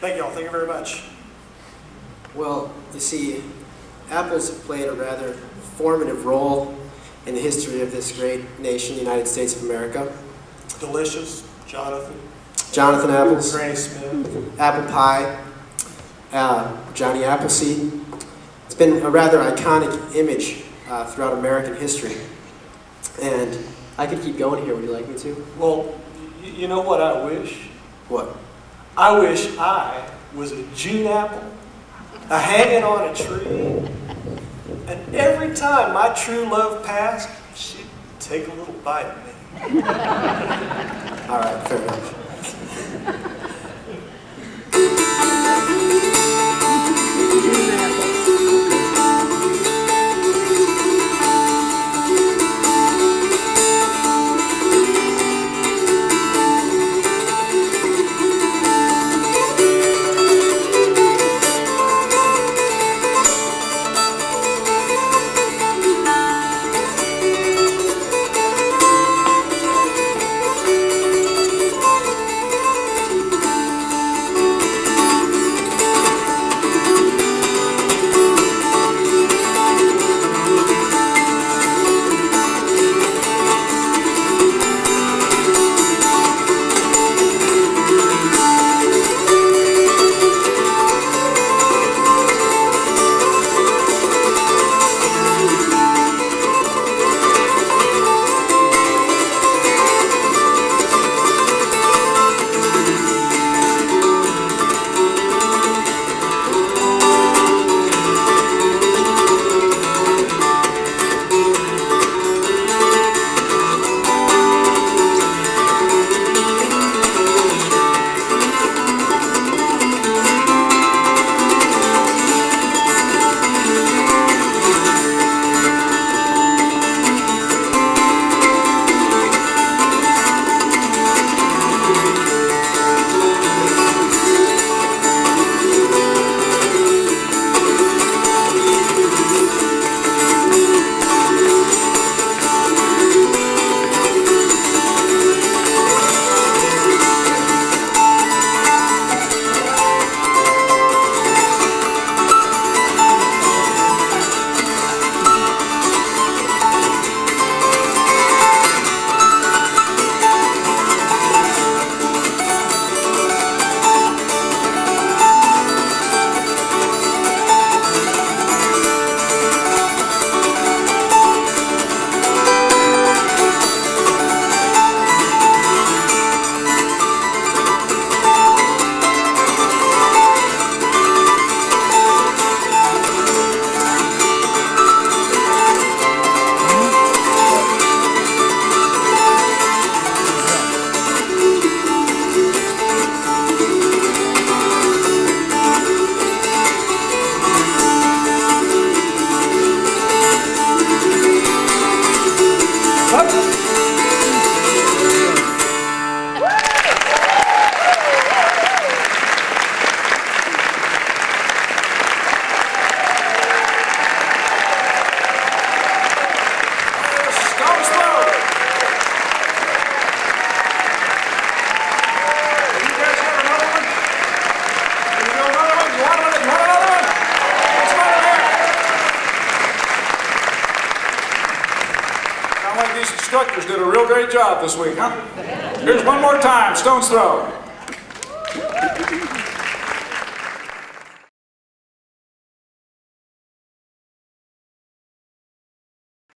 Thank you all. Thank you very much. Well, you see, apples have played a rather formative role in the history of this great nation, the United States of America. Delicious, Jonathan, Jonathan Apples, Granny Smith. apple pie, uh, Johnny Appleseed. It's been a rather iconic image uh, throughout American history. And I could keep going here. Would you like me to? Well, you know what I wish? What? I wish I was a June apple, a hanging on a tree, and every time my true love passed, she'd take a little bite of me. All right, fair enough. These instructors did a real great job this week, huh? Here's one more time, Stone's Throw.